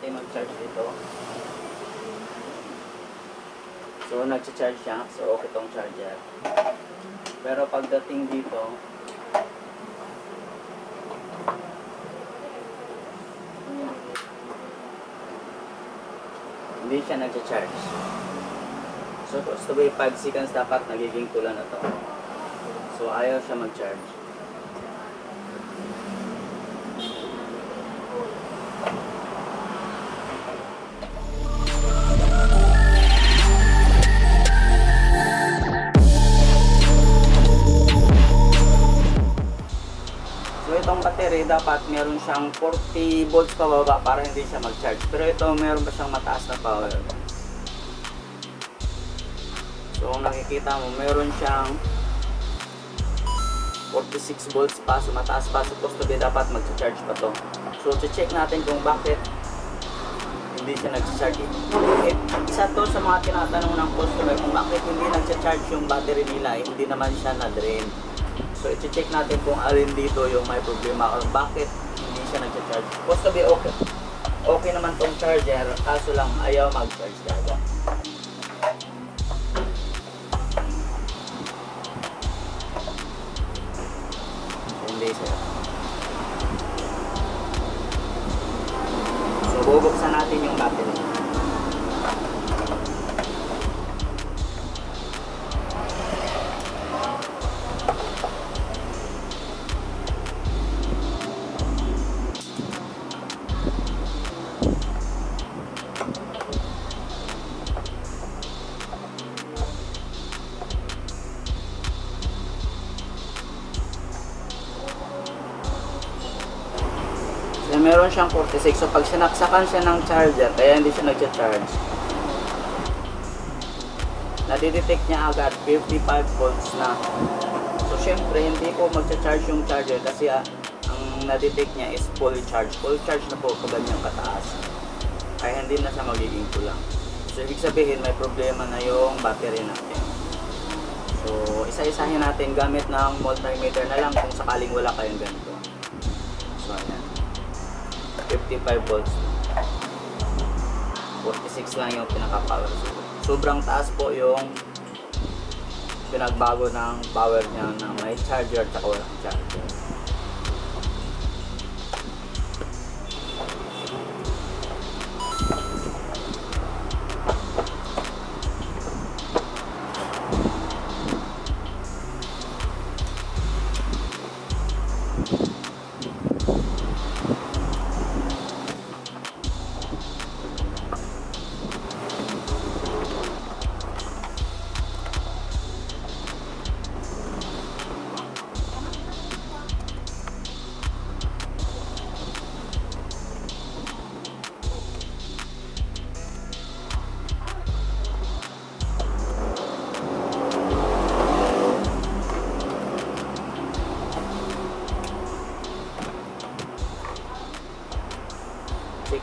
natin mag-charge dito. So, nag-charge siya. So, okay tong charger. Pero pagdating dito, hindi siya nag-charge. So, be 5 seconds dapat nagiging tulan na to. So, ayaw siya mag-charge. Dapat meron siyang 40 volts pababa para hindi siya mag-charge. Pero ito meron pa siyang mataas na power. So nakikita mo meron siyang 46 volts pa so mataas pa supposed to be dapat mag-charge pa to. So check natin kung bakit hindi siya nag-charge. Eh, isa to sa mga tinatanong ng customer kung bakit hindi nag-charge yung battery nila, eh, hindi naman siya na-drain. So, i-check natin kung alin dito yung may problema or bakit hindi siya nag-charge. Supposed to okay. Okay naman tong charger, kaso lang ayaw mag-charge talaga. Hindi siya. So, bubuksan natin yung battery. Meron siyang 46. So, pag sinaksakan siya ng charger, kaya hindi siya nag-charge, nadidetect niya agad 55 volts na. So, syempre, hindi ko mag-charge yung charger kasi ah, ang nadetect niya is full charge. Full charge na po pag ganyang kataas. Kaya hindi na siya magiging kulang. So, ibig sabihin, may problema na yung battery natin. So, isa-isahin natin gamit ng multimeter na lang kung sakaling wala kayong ganito. So, ayan. 55 volts. 46 lang yung pinaka-power. So, sobrang taas po yung pinagbago ng power niya na may charger at walang charger.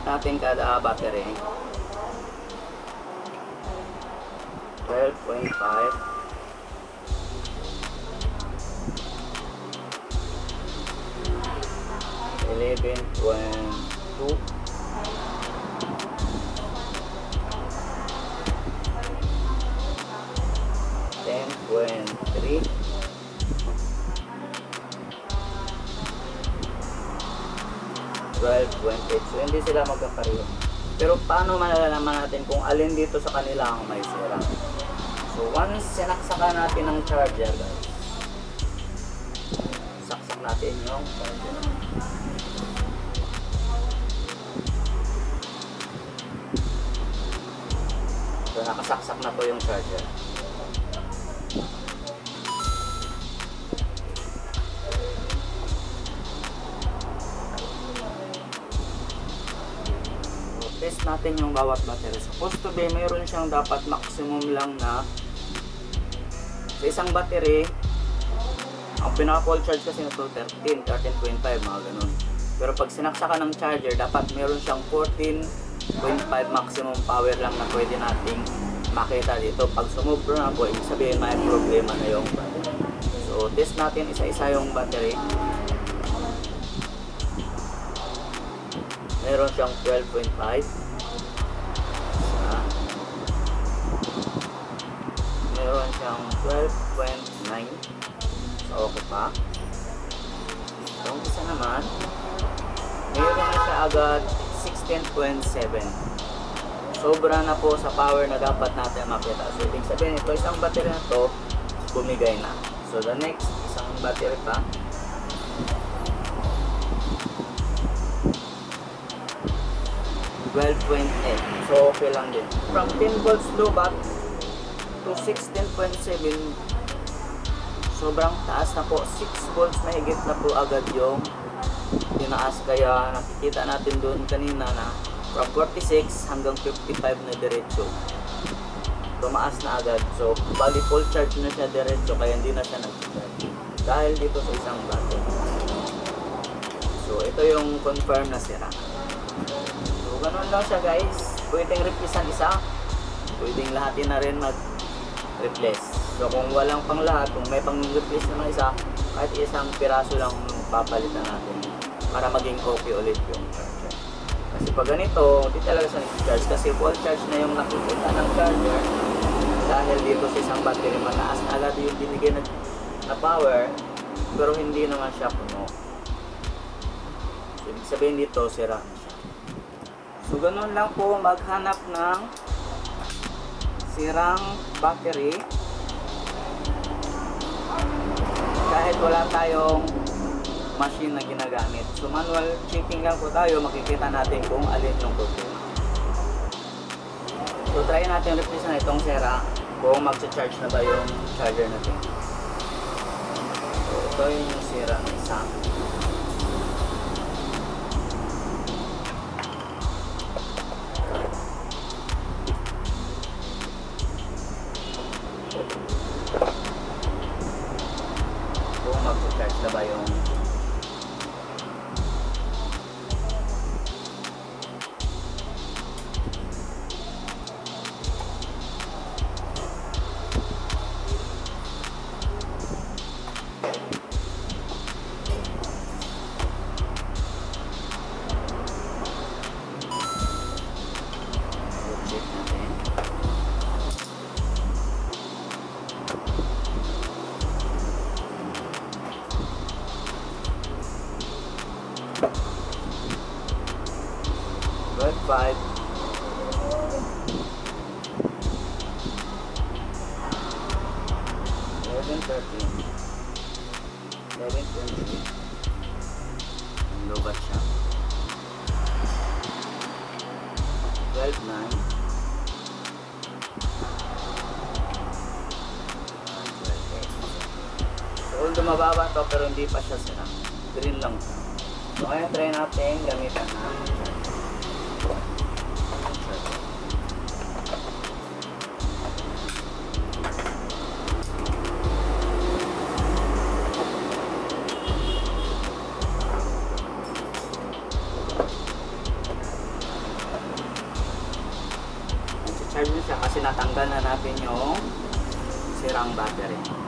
Natin kada battery. 12.5 11.2 12.8 so hindi sila magkapareho. Pero paano malalaman natin kung alin dito sa kanila ang may sira? So once sinaksakan natin ng charger guys saksak natin yung charger. So nakasaksak na po yung charger natin yung bawat battery. Supposed to be, mayroon siyang dapat maximum lang na sa isang battery, ang pinaka-full charge kasi na 13, 13.5, mga ganun. Pero pag sinaksakan ng charger, dapat meron siyang 14.5 maximum power lang na pwede nating makita dito. Pag sumubra na po, ibig sabihin may problema na yung battery. So, test natin isa-isa yung battery. Meron siyang 12.5. Meron siyang 12.9. So, okay pa. Itong isa naman, meron na siya agad 16.7. Sobra na po sa power na dapat natin makita. So, ibig sabihin, ito isang battery na to, bumigay na. So, the next, isang battery pa. Twelve point eight. So, okay lang din. From 10 volts low bat to 16.7 sobrang taas na po. 6 volts na higit na po agad yung tinaas. Kaya nakikita natin doon kanina na from 46 hanggang 55 na diretso. Tumaas na agad. So bali full charge na siya diretso kaya hindi na siya nag-charge. Dahil dito sa isang battery. So ito yung confirm na sira. So ganun lang siya guys. Pwedeng replace ang isa. Pwedeng lahatin na rin mag replace. So kung walang pang lahat, kung may pang replace naman isa, kahit isang piraso lang papalitan natin para maging okay ulit yung charger. Kasi pag ganito, di talaga sa charge kasi full charge na yung nakikita ng charger dahil dito sa isang battery mataas na agad yung binigay na, na power pero hindi naman siya puno. So, ibig sabihin dito, sira na siya. So ganun lang po maghanap ng sirang battery kahit wala tayong machine na ginagamit. So manual checking lang po tayo, makikita natin kung alin yung problema. So try natin replace na itong sira kung magsa-charge na ba yung charger natin. So ito yung sira isa. Mag-charge na ba yung Good five. Eleven thirteen. Eleven twenty. Ang lobat siya. Twelve nine. 12, eight. So, although mababa to pero hindi pa siya sira. Green lang siya. So, ngayon try natin gamitan na natin yung sirang battery.